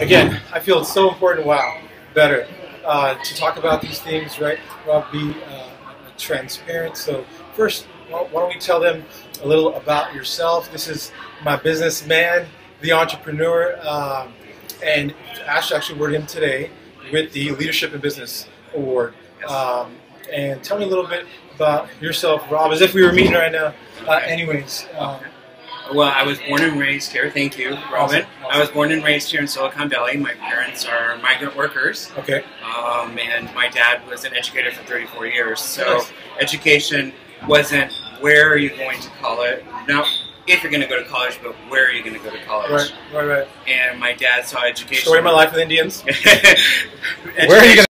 again, I feel it's so important. Wow, better uh, to talk about these things, right? Rob, be uh, transparent. So first, why don't we tell them a little about yourself? This is my businessman, the entrepreneur, um, and Ash actually awarded him today with the Leadership in Business Award. Um, and tell me a little bit about yourself, Rob, as if we were meeting right now. Uh, anyways. Um, well, I was born and raised here. Thank you, Roman. Awesome. Awesome. I was born and raised here in Silicon Valley. My parents are migrant workers. Okay. Um, and my dad was an educator for 34 years. So nice. education wasn't where are you going to college? Not if you're going to go to college, but where are you going to go to college? Right, right, right. And my dad saw education. Story of my life with Indians. where are you going